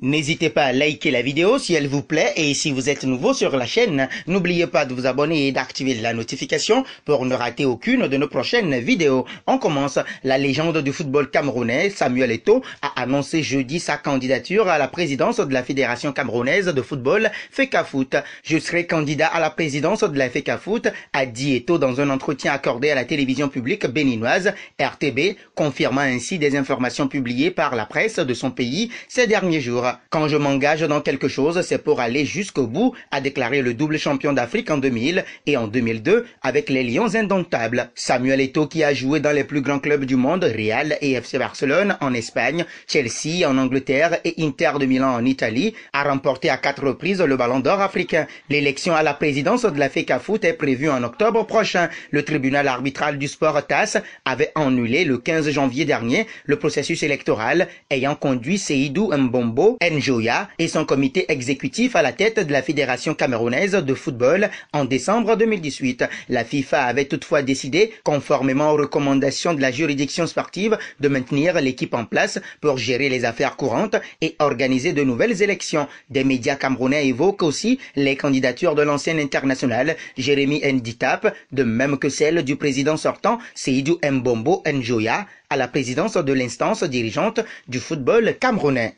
N'hésitez pas à liker la vidéo si elle vous plaît et si vous êtes nouveau sur la chaîne, n'oubliez pas de vous abonner et d'activer la notification pour ne rater aucune de nos prochaines vidéos. On commence. La légende du football camerounais, Samuel Eto'o, a annoncé jeudi sa candidature à la présidence de la Fédération camerounaise de football, FECAFOOT. Je serai candidat à la présidence de la FECAFOOT, a dit Eto'o dans un entretien accordé à la télévision publique béninoise, RTB, confirmant ainsi des informations publiées par la presse de son pays ces derniers jours. Quand je m'engage dans quelque chose, c'est pour aller jusqu'au bout, a déclaré le double champion d'Afrique en 2000 et en 2002 avec les Lions indomptables. Samuel Eto'o qui a joué dans les plus grands clubs du monde, Real et FC Barcelone en Espagne, Chelsea en Angleterre et Inter de Milan en Italie, a remporté à quatre reprises le Ballon d'Or africain. L'élection à la présidence de la FECAFOOT est prévue en octobre prochain. Le tribunal arbitral du sport TAS avait annulé le 15 janvier dernier le processus électoral ayant conduit Seydou Mbombo Njoya et son comité exécutif à la tête de la Fédération camerounaise de football en décembre 2018. La FIFA avait toutefois décidé, conformément aux recommandations de la juridiction sportive, de maintenir l'équipe en place pour gérer les affaires courantes et organiser de nouvelles élections. Des médias camerounais évoquent aussi les candidatures de l'ancien international Jérémy Nditap, de même que celle du président sortant Seydou Mbombo Njoya à la présidence de l'instance dirigeante du football camerounais.